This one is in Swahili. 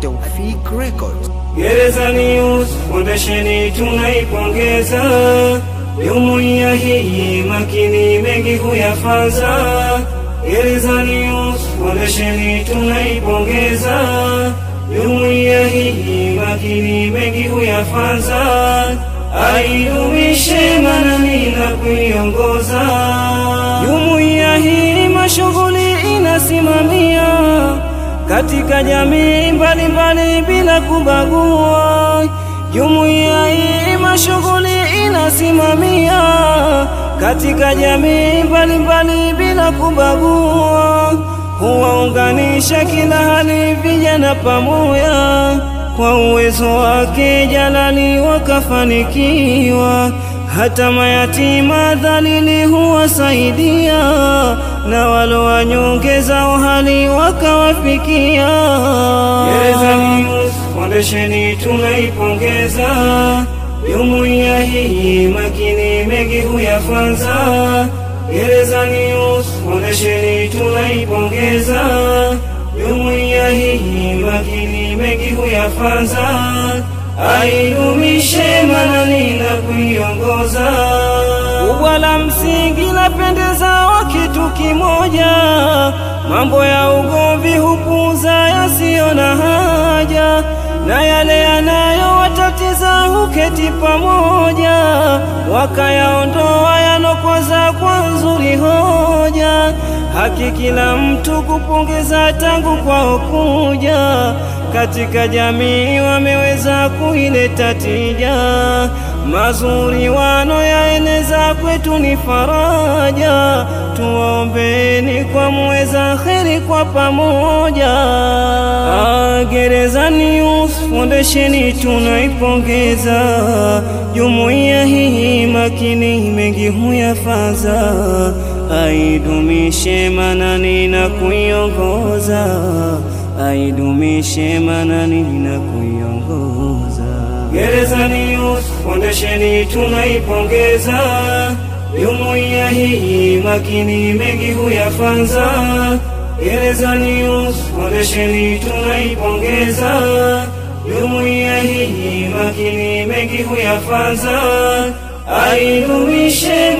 Tawfik Records. Gereza News Foundation tunaipongeza, jumuiya hii makini mengi huyafanza. Gereza News Foundation tunaipongeza, jumuiya hii makini mengi huyafanza, aidumishe manani na kuiongoza katika jamii mbalimbali bila kubagua. Jumuiya hii mashughuli inasimamia katika jamii mbalimbali bila kubagua, huwaunganisha kila hali vijana pamoja. Kwa uwezo wake Jalali wakafanikiwa, hata mayatima dhalili huwasaidia, na walo wanyonge zao hali wakawafikia. Youth Foundation tunaipongeza jumuiya hii makini mengi huyafanza. Gereza News Foundation tunaipongeza jumuiya hii makini mengi huyafanza, aidumishe manani na kuiongoza. Kubwa la msingi lapendeza wa kitu kimoja, mambo ya ugomvi hupuza yasiyo na haja, na yale yanayo watatiza huketi pamoja, wakayaondoa yanokwa. Haki kila mtu kupongeza tangu kwao kuja katika jamii wameweza kuileta tija, mazuri wanoyaeneza kwetu ni faraja. Tuwaombeni kwa muweza kheri kwa pamoja. Ah, Gerezani Foundation tunaipongeza jumuiya hii makini mengi huyafanza, aidumishe manani na kuiongoza aidumishe manani na kuiongoza. Youth Foundation tunaipongeza jumuiya hii makini mengi huyafanza. Youth Foundation tunaipongeza jumuiya hii makini mengi huyafanza, aidumishe.